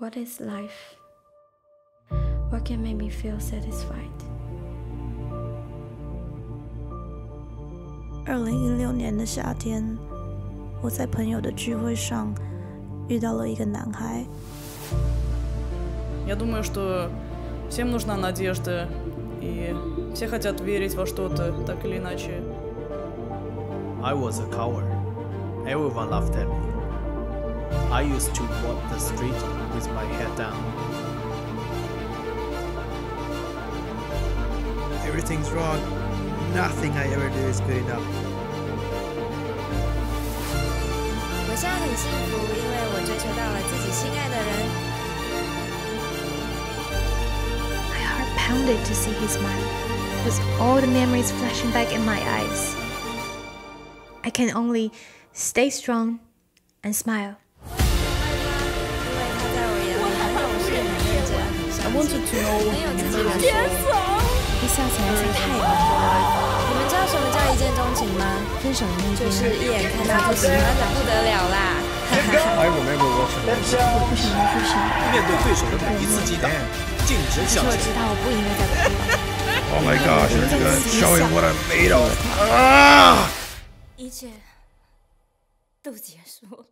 What is life? What can make me feel satisfied? 二零一六年的夏天，我在朋友的聚会上遇到了一个男孩。Я думаю, что всем нужна надежда, и все хотят верить во что-то, так или иначе. I was a coward. Everyone laughed at me. I used to walk the street with my head down. Everything's wrong. Nothing I ever do is good enough. 我现在很幸福，因为我追求到了自己心爱的人。My heart pounded to see his smile, with all the memories flashing back in my eyes. I can only stay strong and smile. Wanted 进，to know 很。一笑起来是太难了。你们知道什么叫一见钟情吗？分手的那就是一眼看到就喜欢的不得了啦！I remember watching 不想要去想，面对对手的每一次击打，径直向前我知。道我不应该再哭。Oh my gosh, I'm gonna show him what I'm made of. Ah! 一切都结束了。